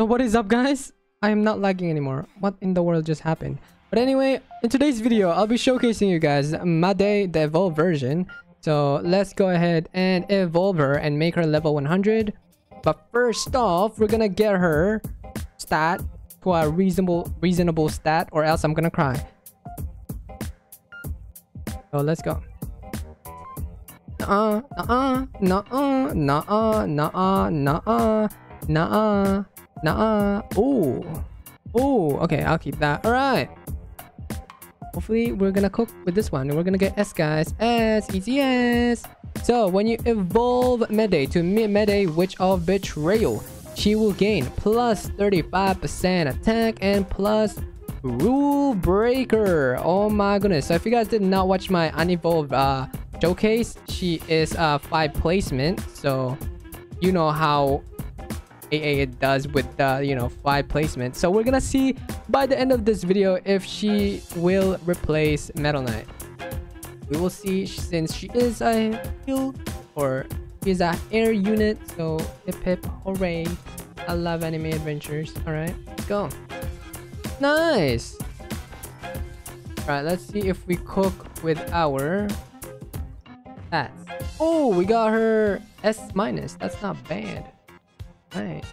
So what is up guys? I am not lagging anymore. What in the world just happened? But anyway, in today's video, I'll be showcasing you guys Medae, the evolved version. So let's go ahead and evolve her and make her level 100. But first off, we're gonna get her stat to a reasonable reasonable stat or else I'm gonna cry. So let's go. Uh, uh, uh, nah, uh, nah, uh, nah, uh, nah, uh, nah, uh. Nah. Oh. Oh, okay. I'll keep that. All right. Hopefully, we're gonna cook with this one. We're gonna get S, guys. S. Easy S. So, when you evolve Medae to Medae Witch of Betrayal, she will gain plus 35% attack and plus Rule Breaker. Oh my goodness. So, if you guys did not watch my unevolved uh, showcase, she is uh, 5 placement. So, you know how it does with the, you know, 5 placement. So we're gonna see by the end of this video if she will replace Metal Knight. We will see since she is a heal or she's a air unit. So hip hip hooray. I love anime adventures. Alright, let's go. Nice! Alright, let's see if we cook with our stats. Oh, we got her S minus. That's not bad. Right.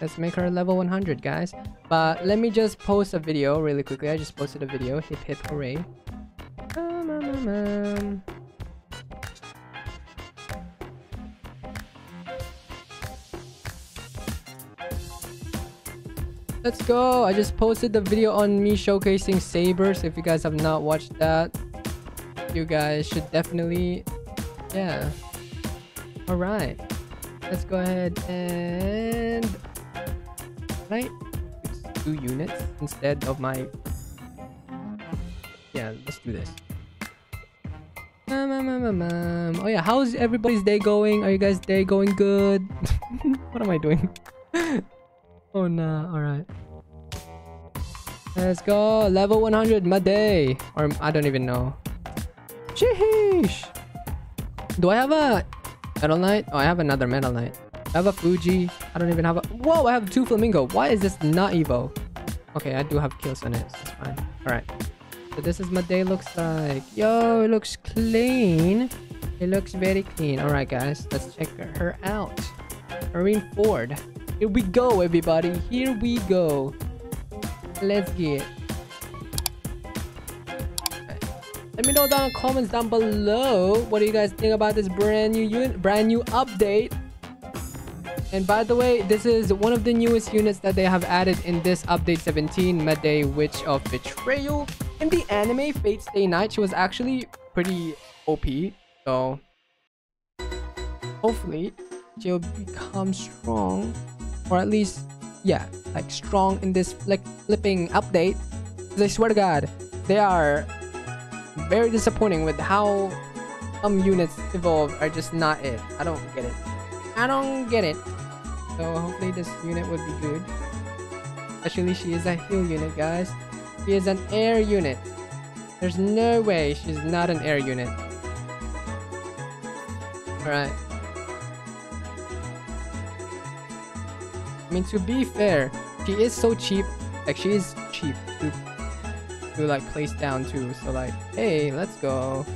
Let's make her level 100, guys. But let me just post a video really quickly. I just posted a video. Hip hip hooray. Um, um, um, Let's go! I just posted the video on me showcasing sabers. If you guys have not watched that, you guys should definitely... Yeah. Alright. Let's go ahead and... Right? two units instead of my... Yeah, let's do this. Oh yeah, how's everybody's day going? Are you guys' day going good? what am I doing? oh nah, alright. Let's go. Level 100, my day. Or I don't even know. Sheesh. Do I have a Metal Knight? Oh, I have another Metal Knight. I have a Fuji. I don't even have a... Whoa, I have two Flamingo. Why is this not Evo? Okay, I do have kills on it. So it's fine. Alright. So this is my day looks like. Yo, it looks clean. It looks very clean. Alright, guys. Let's check her out. Marine Ford. Here we go, everybody. Here we go. Let's get Let me know down in the comments down below. What do you guys think about this brand new unit, brand new update? And by the way, this is one of the newest units that they have added in this update 17, Medae Witch of Betrayal. In the anime, Fate Stay Night, she was actually pretty OP. So, hopefully, she'll become strong. Or at least, yeah, like strong in this flipping update. Because I swear to God, they are very disappointing with how some units evolve are just not it. I don't get it. I don't get it. So hopefully this unit would be good. Especially she is a heal unit, guys. She is an air unit. There's no way she's not an air unit. Alright. I mean, to be fair, she is so cheap. Like, she is cheap to like place down too. So like, hey, let's go.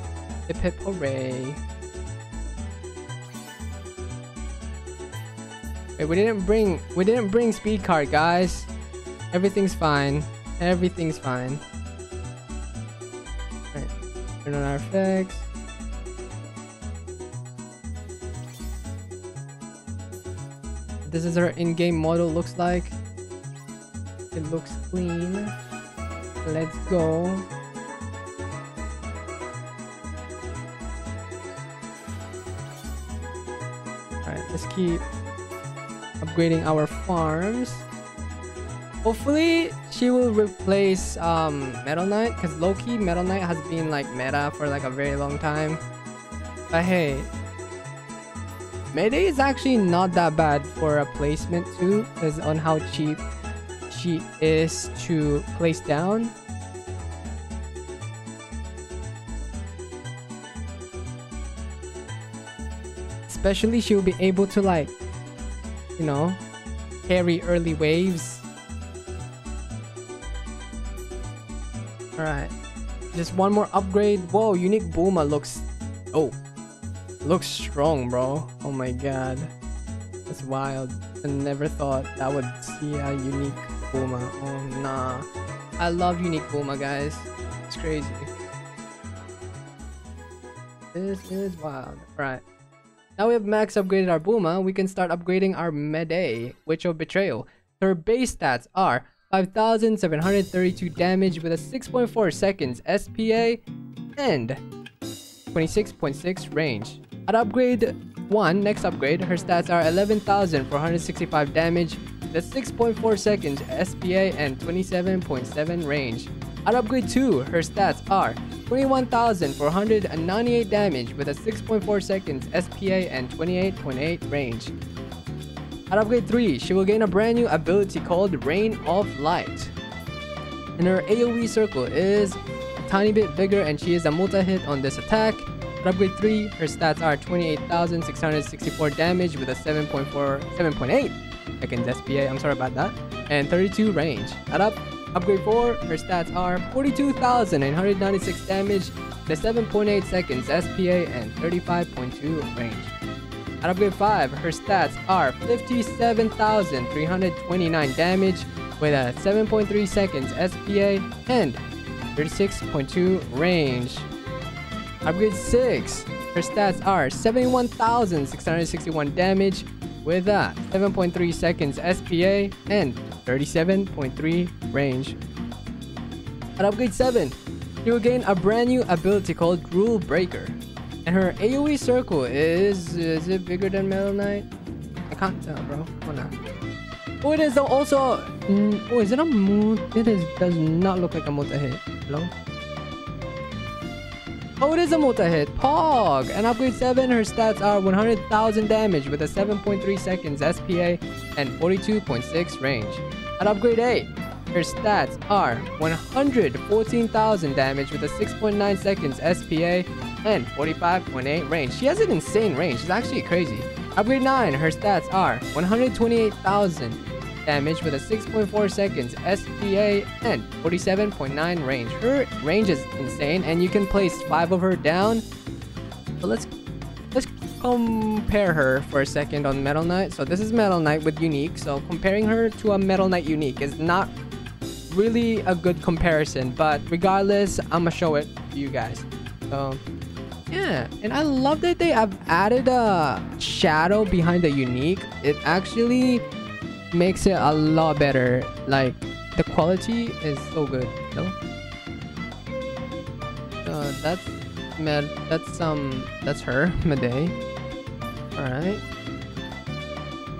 Hip hip hooray. Wait, we didn't bring we didn't bring speed card, guys. Everything's fine. Everything's fine. Right. Turn on our effects. This is our in-game model looks like. It looks clean. Let's go. Alright, let's keep upgrading our farms. Hopefully, she will replace um, Metal Knight because Loki Metal Knight has been like meta for like a very long time. But hey, Medae is actually not that bad for a placement too because on how cheap she is to place down. Especially she'll be able to like, you know, carry early waves. Alright. Just one more upgrade. Whoa, unique Bulma looks... Oh. Looks strong, bro. Oh my god. That's wild. I never thought I would see a unique Bulma. Oh, nah. I love unique Bulma, guys. It's crazy. This is wild. Alright. Now we have max upgraded our Bulma, we can start upgrading our Medae, Witch of Betrayal. Her base stats are 5,732 damage with a 6.4 seconds SPA and 26.6 range. At upgrade 1, next upgrade, her stats are 11,465 damage a 6.4 seconds SPA and 27.7 range. At upgrade 2, her stats are 21,498 damage with a 6.4 seconds SPA and 28.8 range. At upgrade 3, she will gain a brand new ability called Rain of Light. And her AoE circle is a tiny bit bigger and she is a multi-hit on this attack. Upgrade 3, her stats are 28,664 damage with a 7.4, 7.8 seconds SPA, I'm sorry about that, and 32 range. At up, upgrade 4, her stats are 42,996 damage a 7.8 seconds SPA and 35.2 range. At upgrade 5, her stats are 57,329 damage with a 7.3 seconds SPA and 36.2 range. Upgrade 6, her stats are 71,661 damage with a 7.3 seconds SPA and 37.3 range. At upgrade 7, you will gain a brand new ability called Rule Breaker. And her AoE circle is... Is it bigger than Metal Knight? I can't tell, bro. Come on. Oh, it is also... Mm, oh, is it a moon? It is, does not look like a multi-hit. Hello? Oh, it is a multi-hit. Pog! And upgrade 7, her stats are 100,000 damage with a 7.3 seconds SPA and 42.6 range. At upgrade 8, her stats are 114,000 damage with a 6.9 seconds SPA and 45.8 range. She has an insane range. It's actually crazy. Upgrade 9, her stats are 128,000 damage with a 6.4 seconds SPA and 47.9 range. Her range is insane and you can place 5 of her down. So let's let's compare her for a second on Metal Knight. So this is Metal Knight with Unique. So comparing her to a Metal Knight Unique is not really a good comparison. But regardless, I'm gonna show it to you guys. So yeah, and I love that they have added a shadow behind the unique. It actually makes it a lot better. Like the quality is so good, know? So that's Med that's um that's her, Medae. Alright.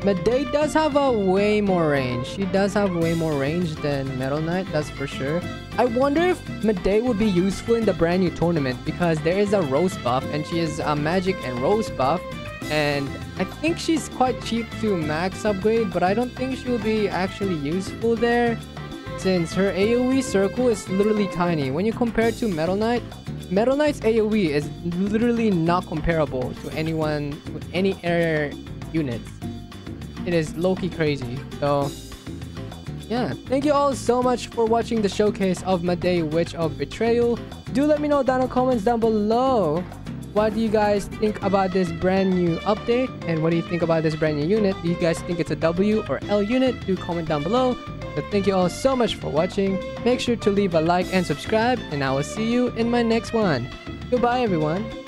Medae does have a way more range. She does have way more range than Metal Knight, that's for sure. I wonder if Medae would be useful in the brand new tournament because there is a Rose buff and she is a Magic and Rose buff. And I think she's quite cheap to max upgrade, but I don't think she'll be actually useful there since her AoE circle is literally tiny. When you compare it to Metal Knight, Metal Knight's AoE is literally not comparable to anyone, with any air units it is low-key crazy. So yeah, thank you all so much for watching the showcase of Medae Witch of Betrayal. Do let me know down in the comments down below what do you guys think about this brand new update and what do you think about this brand new unit? Do you guys think it's a W or L unit? Do comment down below. But thank you all so much for watching. Make sure to leave a like and subscribe and I will see you in my next one. Goodbye everyone.